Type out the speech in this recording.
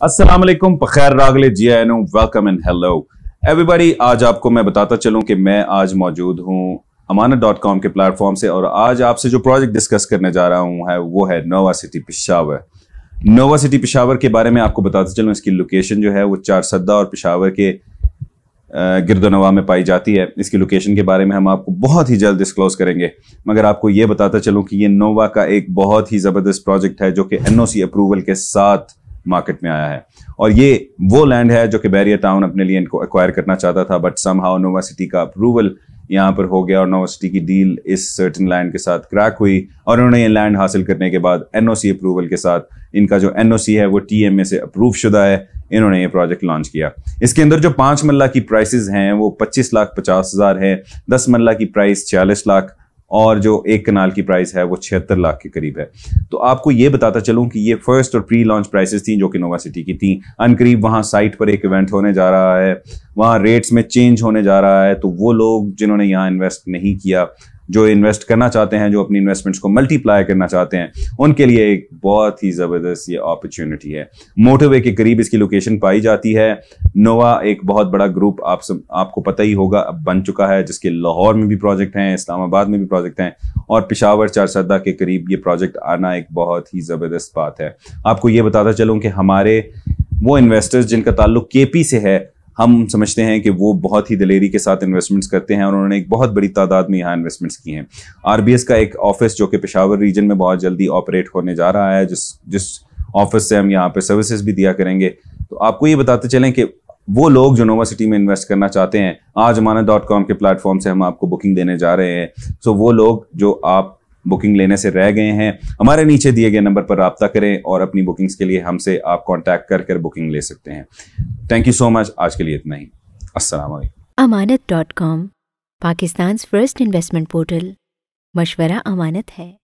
वालेकुम बखैर रागले जी no welcome and hello everybody आज आपको मैं बताता चलूँ कि मैं आज मौजूद हूँ अमानत डॉट कॉम के प्लेटफॉर्म से और आज आपसे जो प्रोजेक्ट डिस्कस करने जा रहा हूँ है, वो है Nova City Peshawar. Nova City Peshawar के बारे में आपको बताता चलूँ। इसकी लोकेशन जो है, वो चार सद्दा और पिशावर के गिरदोनवा में पाई जाती है। इसकी लोकेशन के बारे में हम आपको बहुत ही जल्द डिस्क्लोज करेंगे। मगर आपको ये बताता चलूँ कि ये नोवा का एक बहुत ही ज़बरदस्त प्रोजेक्ट है, जो कि एनओसी अप्रूवल के साथ मार्केट में आया है। और ये वो लैंड है जो कि बैरियर टाउन अपने लिए इनको एक्वायर करना चाहता था but somehow Nova City का अप्रूवल यहाँ पर हो गया और नोवा सिटी की डील इस सर्टन लैंड के साथ क्रैक हुई और उन्होंने ये लैंड हासिल करने के बाद एनओसी अप्रूवल के साथ इनका जो एनओसी है वो टीएमए से अप्रूव शुदा है। इन्होंने ये प्रोजेक्ट लॉन्च किया। इसके अंदर जो पाँच मल्ला की प्राइसेस हैं वो पच्चीस लाख पचास हज़ार है, दस मल्ला की प्राइस छियालीस लाख और जो एक कनाल की प्राइस है वो छिहत्तर लाख के करीब है। तो आपको ये बताता चलूँ कि ये फ़र्स्ट और प्री लॉन्च प्राइसेस थी जो कि नोवा सिटी की थी। अनकरीब वहाँ साइट पर एक इवेंट होने जा रहा है, वहाँ रेट्स में चेंज होने जा रहा है तो वो लोग जिन्होंने यहाँ इन्वेस्ट नहीं किया जो इन्वेस्ट करना चाहते हैं, जो अपनी इन्वेस्टमेंट्स को मल्टीप्लाई करना चाहते हैं, उनके लिए एक बहुत ही ज़बरदस्त ये अपॉर्चुनिटी है। मोटरवे के करीब इसकी लोकेशन पाई जाती है। नोवा एक बहुत बड़ा ग्रुप आप सब, आपको पता ही होगा बन चुका है, जिसके लाहौर में भी प्रोजेक्ट हैं, इस्लामाबाद में भी प्रोजेक्ट हैं, और पिशावर चारसदा के करीब ये प्रोजेक्ट आना एक बहुत ही ज़बरदस्त बात है। आपको ये बताता चलूँ कि हमारे वो इन्वेस्टर्स जिनका ताल्लुक के से है हम समझते हैं कि वो बहुत ही दलेरी के साथ इन्वेस्टमेंट्स करते हैं और उन्होंने एक बहुत बड़ी तादाद में यहाँ इन्वेस्टमेंट्स की हैं। आरबीएस का एक ऑफ़िस जो कि पेशावर रीजन में बहुत जल्दी ऑपरेट होने जा रहा है, जिस जिस ऑफ़िस से हम यहाँ पे सर्विसेज़ भी दिया करेंगे। तो आपको ये बताते चलें कि वो लोग जो नोवा सिटी में इन्वेस्ट करना चाहते हैं, आज अमानत डॉट कॉम के प्लेटफॉर्म से हम आपको बुकिंग देने जा रहे हैं। सो वो लोग जो आप बुकिंग लेने से रह गए हैं। हमारे नीचे दिए गए नंबर पर रबता करें और अपनी बुकिंग्स के लिए हमसे आप कॉन्टैक्ट कर कर बुकिंग ले सकते हैं। थैंक यू सो मच आज के लिए इतना ही। असल Amanat dot com Pakistan first investment portal, मशवरा अमानत है।